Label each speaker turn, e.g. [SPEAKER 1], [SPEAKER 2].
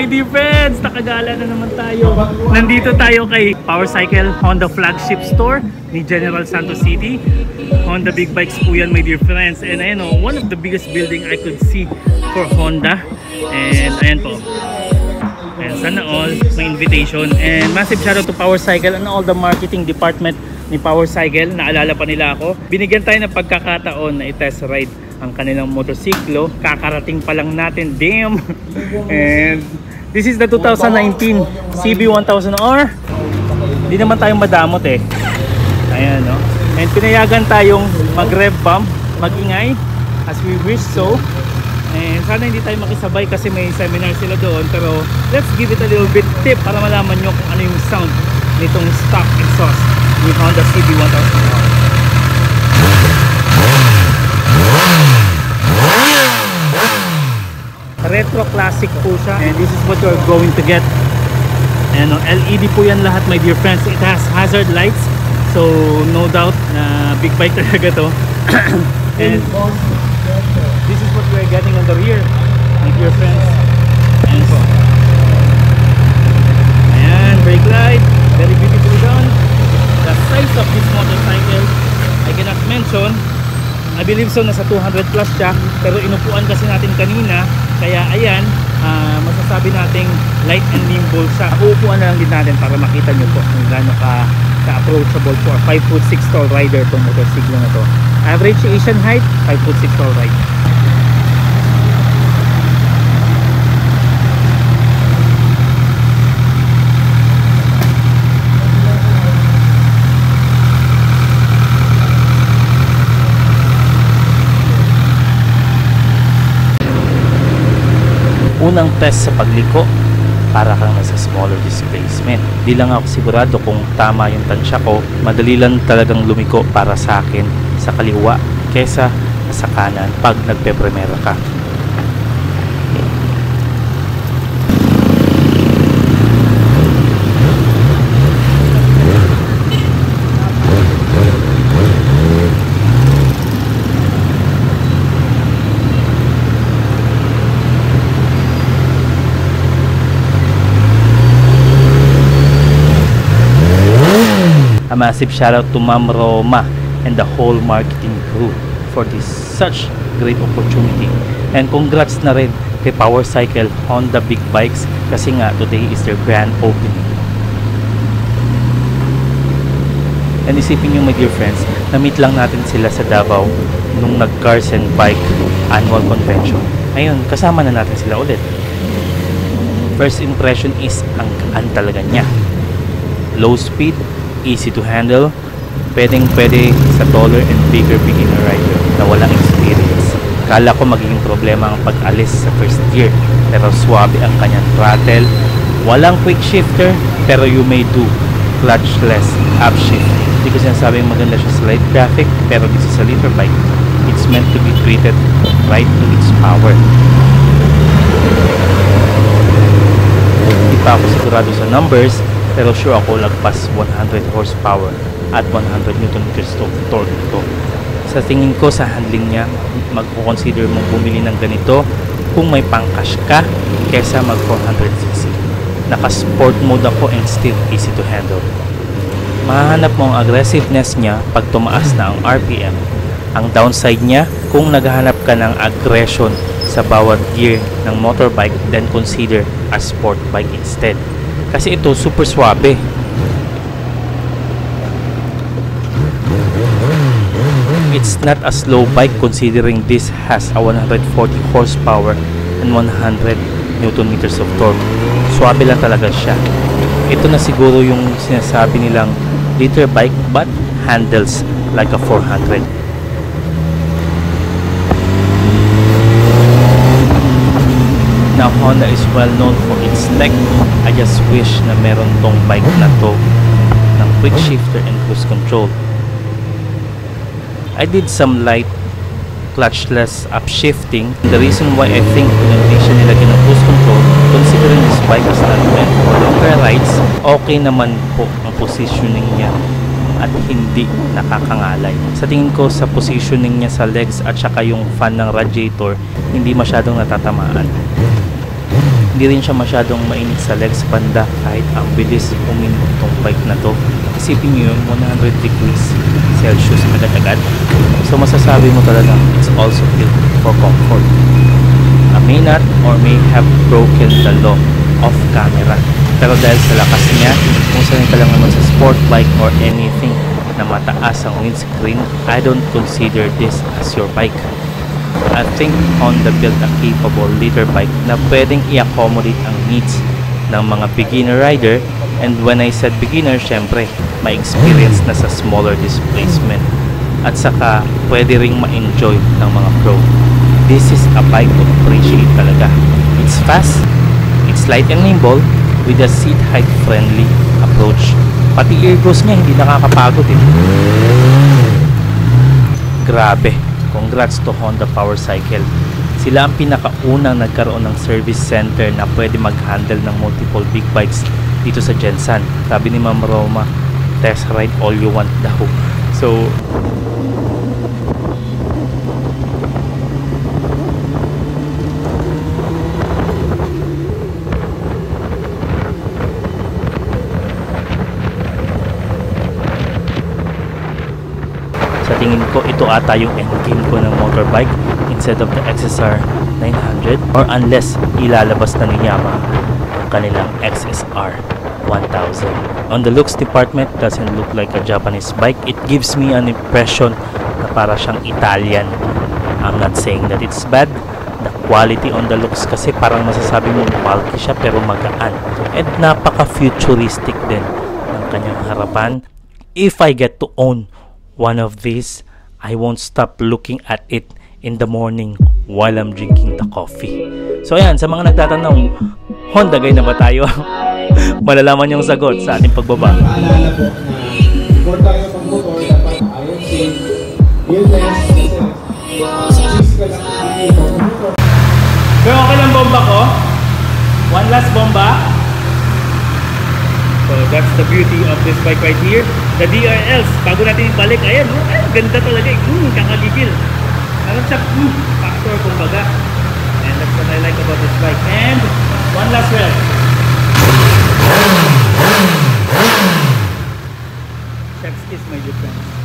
[SPEAKER 1] my dear friends! Nakagala na naman tayo. Nandito tayo kay Power Cycle Honda Flagship Store ni General Santos City. Honda Big Bikes po yan my dear friends. And ayan o, one of the biggest building I could see for Honda. And ayan po. And sana all, may invitation. And massive shoutout to Power Cycle and all the marketing department ni Power Cycle. Naalala pa nila ako. Binigyan tayo ng pagkakataon na i-test ride ang kanilang motosiklo. Kakarating pa lang natin. Damn! And this is the 2019 CB1000R. Hindi naman tayong madamot eh. Ayan no. And pinayagan tayong mag-rev bump, mag-ingay as we wish so. And sana hindi tayo makisabay kasi may seminar sila doon. Pero let's give it a little bit tip para malaman nyo kung ano yung sound nitong stock exhaust ni Honda CB1000R. Retro classic po siya. And this is what you're going to get. And uh, LED po yan lahat my dear friends. It has hazard lights. So no doubt na big bike talaga to. And this is what we're getting on the rear my dear friends. Ayan po ayan brake light. Very beautifully done. The size of this motorcycle I cannot mention. I believe so nasa 200 plus siya. Pero inupuan kasi natin kanina kaya ayan uh, masasabi nating light and nimble siya. Uupuan na lang din natin para makita nyo po kung gaano ka ka-approachable for 5 foot 6 tall rider itong motorsiklo na to. Average Asian height 5 foot 6 tall rider unang test sa pagliko para kang nasa smaller displacement. Di lang ako sigurado kung tama yung tansya ko, madali lang talagang lumiko para sa akin sa kaliwa kesa sa kanan pag nagpe-primera ka. Massive shout out to Ma'am Roma and the whole marketing crew for this such great opportunity. And congrats na rin kay Power Cycle Honda Big Bikes kasi nga today is their grand opening. And isipin nyo my dear friends, na-meet lang natin sila sa Davao nung nag-Cars and Bike Annual Convention. Ayun, kasama na natin sila ulit. First impression is ang gaan talaga niya. Low speed, easy to handle, pwedeng pwede sa taller and bigger beginner rider na walang experience. Kala ko magiging problema ang pag-alis sa first gear, pero swabe ang kanyang throttle. Walang quick shifter, pero you may do clutchless upshift. Hindi ko sinasabing maganda siya sa light traffic, pero this is a liter bike. It's meant to be treated right to its power. Hindi pa ako sigurado sa numbers, pero sure ako lagpas 100 horsepower at 100 newton meters of torque ito. Sa tingin ko sa handling niya, magko-consider mong bumili ng ganito kung may pangcash ka kesa mag 400cc. Naka-sport mode ako and still easy to handle. Mahahanap mo ang aggressiveness niya pag tumaas na ang RPM. Ang downside niya, kung naghahanap ka ng aggression sa bawat gear ng motorbike, then consider a sport bike instead. Kasi ito super swabe. It's not a slow bike considering this has a 140 horsepower and 100 newton meters of torque. Swabe lang talaga siya. Ito na siguro yung sinasabi nilang liter bike but handles like a 400. Now Honda is well known for its tech. I just wish na meron tong bike na to ng quick shifter and cruise control. I did some light clutchless upshifting. The reason why I think hindi siya nilagyan ng cruise control, considering this bike is not meant for longer rides, okay naman po ang positioning niya at hindi nakakangalay. Sa tingin ko sa positioning niya sa legs at saka yung fan ng radiator, hindi masyadong natatamaan. Hindi rin siya masyadong mainit sa legs banda kahit ang bilis uminit tong bike na to. Isipin nyo yung 100 degrees Celsius agad-agad. So masasabi mo talaga it's also built for comfort. I may not or may have broken the law of camera. Pero dahil sa lakas niya, kung sanay ka lang naman sa sport bike or anything na mataas ang windscreen, I don't consider this as your bike. I think Honda built a capable leader bike na pwedeng i-accommodate ang needs ng mga beginner rider and when I said beginner, syempre, may experience na sa smaller displacement at saka pwede ring ma-enjoy ng mga pro. This is a bike to appreciate talaga. It's fast, it's light and nimble with a seat height friendly approach. Pati eargos niya hindi nakakapagod eh. Grabe. Congrats to Honda Power Cycle. Sila ang pinakaunang nagkaroon ng service center na pwede mag-handle ng multiple big bikes dito sa Jensan. Sabi ni Ma'am Roma, test ride all you want daw. So, Sa tingin ko, ito ata yung endgame ko ng motorbike instead of the XSR 900 or unless ilalabas na ni Yamaha ang kanilang XSR 1000. On the looks department, doesn't look like a Japanese bike. It gives me an impression na para siyang Italian. I'm not saying that it's bad. The quality on the looks kasi parang masasabi mo bulky siya pero magaan. And napaka-futuristic din ng kanyang harapan. If I get to own one of these, I won't stop looking at it in the morning while I'm drinking the coffee. So ayan, sa mga nagtatanong, Honda guy na ba tayo? Malalaman yung sagot sa ating pagbaba.
[SPEAKER 2] Paalala po na before tayo mag-motor, dapat ayos safe, kasi physical activity po.
[SPEAKER 3] Pero okay lang bomba ko. One last bomba. So that's the beauty of this bike right here. jadi eh, uh, else bago natin ibalik ayan eh, no? Eh, ayan, ganda talaga hmm, kakagigil parang sa hmm, factor kumbaga and that's what I like about this bike. And one last word. chef's kiss my good friends.